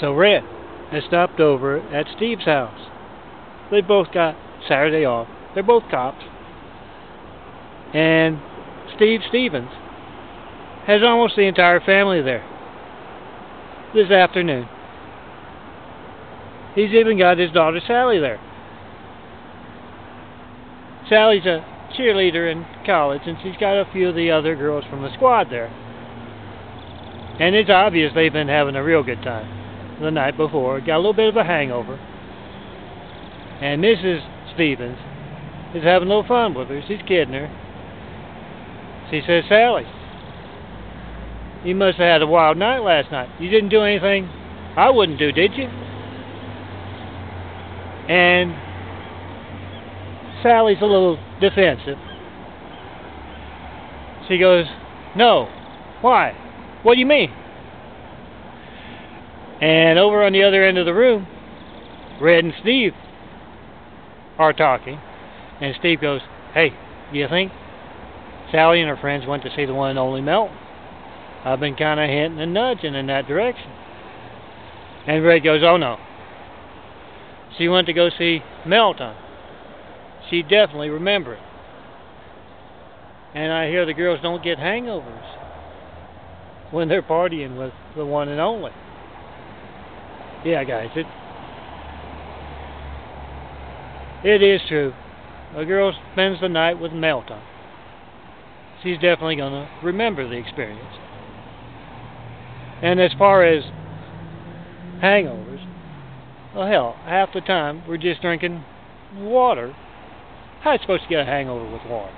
So Red has stopped over at Steve's house. They both got Saturday off. They're both cops. And Steve Stevens has almost the entire family there this afternoon. He's even got his daughter Sally there. Sally's a cheerleader in college, and she's got a few of the other girls from the squad there. And it's obvious they've been having a real good time the night before. Got a little bit of a hangover. And Mrs. Stevens is having a little fun with her. She's kidding her. She says, Sally, you must have had a wild night last night. You didn't do anything I wouldn't do, did you? And Sally's a little defensive. She goes, No. Why? What do you mean? And over on the other end of the room, Red and Steve are talking. And Steve goes, Hey, do you think Sally and her friends went to see the one and only Melt? I've been kind of hinting and nudging in that direction. And Red goes, Oh no. She went to go see Melton. She definitely remember it. And I hear the girls don't get hangovers when they're partying with the one and only. Yeah, guys, it it is true. A girl spends the night with Melton. She's definitely going to remember the experience. And as far as hangovers, well, hell, half the time we're just drinking water. How are you supposed to get a hangover with water?